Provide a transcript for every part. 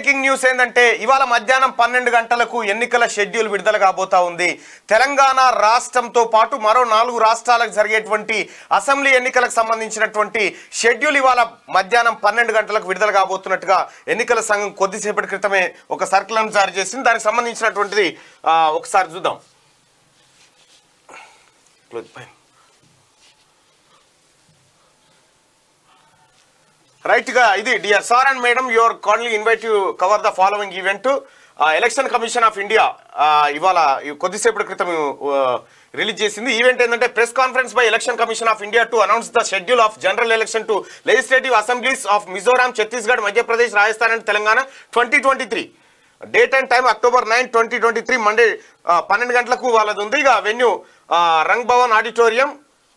Breaking news ఏంటంటే ఇవాళ మధ్యాహ్నం పన్నెండు గంటలకు ఎన్నికల షెడ్యూల్ విడుదల కాబోతా ఉంది. తెలంగాణ రాష్ట్రంతో పాటు మరో నాలుగు రాష్ట్రాలకు జరిగేటువంటి అసెంబ్లీ ఎన్నికలకు సంబంధించినటువంటి షెడ్యూల్ ఇవాళ మధ్యాహ్నం పన్నెండు గంటలకు విడుదల కాబోతున్నట్టుగా ఎన్నికల సంఘం కొద్దిసేపటి క్రితమే ఒక సర్కులను జారీ చేసింది. దానికి సంబంధించినటువంటిది ఒకసారి చూద్దాం. Close పైన. రైట్గా ఇది dear sir and madam your kindly invite you cover the following event election commission of India ఇవాళ కొద్దిసేపటి క్రితం రిలీజ్ చేసింది. ఈవెంట్ ఏంటంటే press conference by election commission of India to announce the schedule of general election to legislative assemblies of Mizoram Chhattisgarh Madhya Pradesh Rajasthan and Telangana twenty twenty three date and time October nine twenty twenty three Monday పన్నెండు గంటలకు వాళ్ళది ఉంది. ఇక venue రంగ్ Bhavan auditorium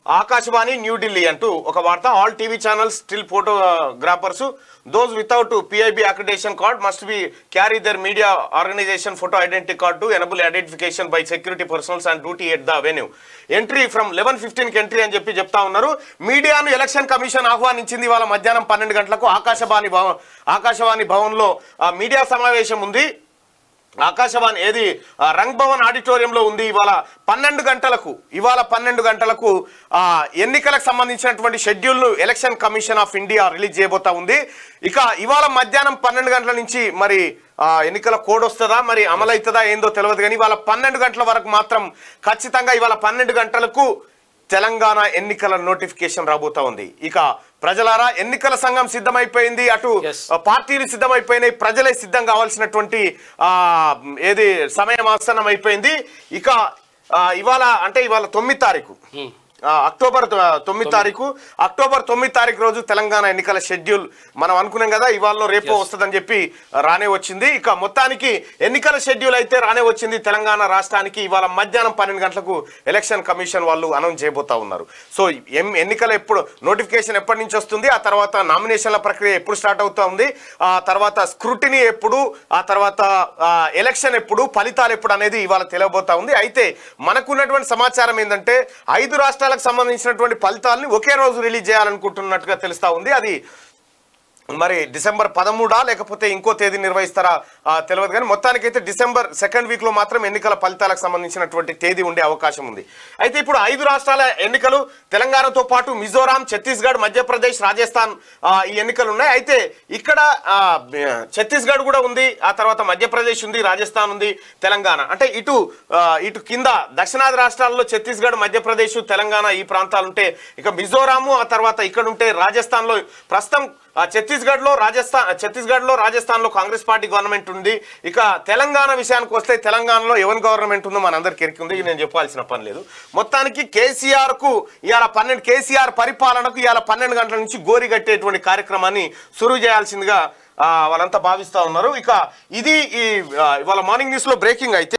Akashvani New Delhi అంటూ ఒక వార్త. All TV channels still photographers. Those without PIB accreditation card must be carry their media organisation photo identity card to enable identification by security personnels and duty at the venue entry from eleven ఫిఫ్టీన్కి entry అని చెప్పి చెప్తా ఉన్నారు. మీడియాను election commission ఆహ్వానించింది వాళ్ళ మధ్యాహ్నం పన్నెండు గంటలకు ఆకాశవాణి భవన్ ఆకాశవాణి భవన్లో మీడియా సమావేశం ఉంది. ఆకాశవాణి ఏది? ఆ, రంగ్ భవన్ ఆడిటోరియంలో ఉంది ఇవాళ పన్నెండు గంటలకు ఇవాళ పన్నెండు గంటలకు ఎన్నికలకు సంబంధించినటువంటి షెడ్యూల్ను election commission of India release చేయబోతా ఉంది. ఇక ఇవాళ మధ్యాహ్నం పన్నెండు గంటల నుంచి మరి ఎన్నికల కోడ్ వస్తుందా? మరి అమలవుతుందా? ఏందో తెలియదు కానీ ఇవాళ పన్నెండు గంటల వరకు మాత్రం ఖచ్చితంగా ఇవాళ పన్నెండు గంటలకు తెలంగాణ ఎన్నికల నోటిఫికేషన్ రాబోతా ఉంది. ఇక ప్రజలారా ఎన్నికల సంఘం సిద్ధమైపోయింది అటు పార్టీలు సిద్ధమైపోయినాయి ప్రజలే సిద్ధం కావాల్సినటువంటి ఆ ఏది సమయం ఆసనం అయిపోయింది ఇక ఇవాళ అంటే ఇవాళ తొమ్మిది తారీఖు. ఆ, అక్టోబర్ తొమ్మిది తారీఖు. అక్టోబర్ తొమ్మిది తారీఖు రోజు తెలంగాణ ఎన్నికల షెడ్యూల్ మనం అనుకున్నాం కదా ఇవాళ రేపో వస్తుందని చెప్పి రానే వచ్చింది. ఇక మొత్తానికి ఎన్నికల షెడ్యూల్ అయితే రానే వచ్చింది తెలంగాణ రాష్ట్రానికి. ఇవాళ మధ్యాహ్నం పన్నెండు గంటలకు ఎలక్షన్ కమిషన్ వాళ్ళు అనౌన్స్ చేయబోతా ఉన్నారు. సో ఎం ఎన్నికలు ఎప్పుడు నోటిఫికేషన్ ఎప్పటి నుంచి వస్తుంది? ఆ తర్వాత నామినేషన్ల ప్రక్రియ ఎప్పుడు స్టార్ట్ అవుతా ఉంది? ఆ తర్వాత స్క్రూటినీ ఎప్పుడు ఆ తర్వాత ఎలక్షన్ ఎప్పుడు ఫలితాలు ఎప్పుడు అనేది ఇవాళ తెలియబోతా ఉంది. అయితే మనకున్నటువంటి సమాచారం ఏంటంటే ఐదు రాష్ట్రాలకు సంబంధించినటువంటి ఫలితాలని ఒకే రోజు రిలీజ్ చేయాలనుకుంటున్నట్టుగా తెలుస్తా ఉంది. అది మరి డిసెంబర్ పదమూడా లేకపోతే ఇంకో తేదీ నిర్వహిస్తారా తెలియదు కానీ మొత్తానికైతే డిసెంబర్ సెకండ్ వీక్లో మాత్రం ఎన్నికల ఫలితాలకు సంబంధించినటువంటి తేదీ ఉండే అవకాశం ఉంది. అయితే ఇప్పుడు ఐదు రాష్ట్రాల ఎన్నికలు తెలంగాణతో పాటు మిజోరాం ఛత్తీస్గఢ్ మధ్యప్రదేశ్ రాజస్థాన్ ఈ ఎన్నికలు ఉన్నాయి. అయితే ఇక్కడ ఛత్తీస్గఢ్ కూడా ఉంది ఆ తర్వాత మధ్యప్రదేశ్ ఉంది రాజస్థాన్ ఉంది తెలంగాణ. అంటే ఇటు ఇటు కింద దక్షిణాది రాష్ట్రాల్లో ఛత్తీస్గఢ్ మధ్యప్రదేశ్ తెలంగాణ ఈ ప్రాంతాలు ఉంటే ఇక మిజోరాము ఆ తర్వాత ఇక్కడ ఉంటే రాజస్థాన్లో ప్రస్తుతం ఛత్తీస్గఢ్లో రాజస్థాన్ ఛత్తీస్గఢ్లో రాజస్థాన్లో కాంగ్రెస్ పార్టీ గవర్నమెంట్ ఉంది. ఇక తెలంగాణ విషయానికి వస్తే తెలంగాణలో ఎవరి గవర్నమెంట్ ఉందో మనందరికి ఎరికి ఉంది నేను చెప్పాల్సిన పని లేదు. మొత్తానికి కేసీఆర్కు ఇవాళ పన్నెండు కేసీఆర్ పరిపాలనకు ఇవాళ పన్నెండు గంటల నుంచి గోరి కట్టేటువంటి కార్యక్రమాన్ని సురువు చేయాల్సిందిగా వాళ్ళంతా భావిస్తూ ఉన్నారు. ఇక ఇది ఈ ఇవాళ మార్నింగ్ న్యూస్లో బ్రేకింగ్ అయితే